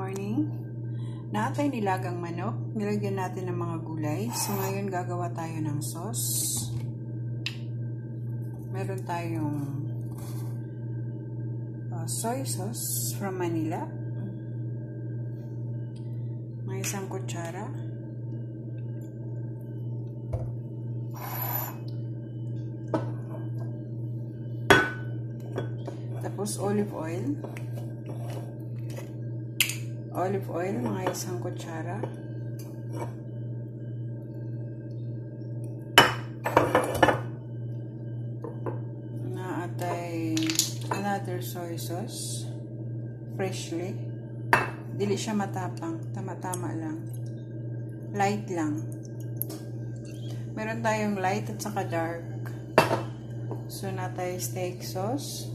morning. Naatay nilagang manok. Nilagyan natin ng mga gulay. So, ngayon gagawa tayo ng sauce. Meron tayong uh, soy sauce from Manila. May isang kutsara. Tapos olive oil. Olive oil, mga isang kutsara. Naatay another soy sauce. Freshly. Dili siya matapang. Tama-tama lang. Light lang. Meron tayong light at saka dark. So, natay steak sauce.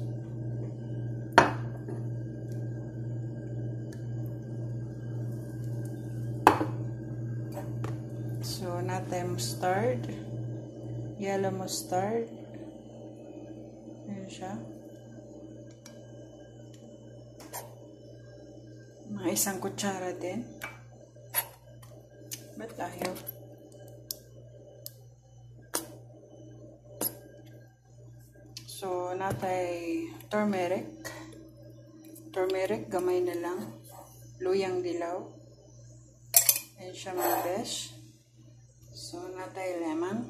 So, natay mustard. Yellow mustard. Ayan siya. Mga isang kutsara din. Ba't tayo? So, natay turmeric. Turmeric, gamay na lang. Luyang dilaw. Ayan siya mga besh. So, natay lemon.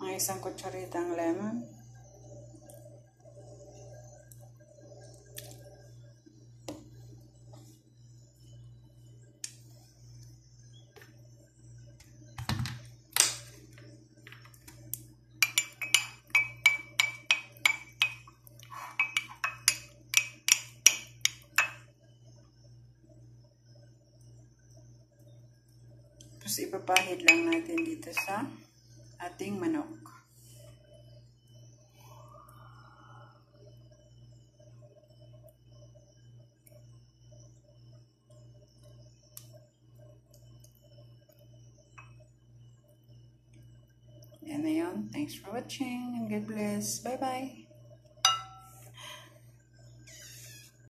Mga isang kutsaritang lemon. Tapos ipapahid lang natin dito sa ating manok. Yan na yun. Thanks for watching and God bless. Bye-bye.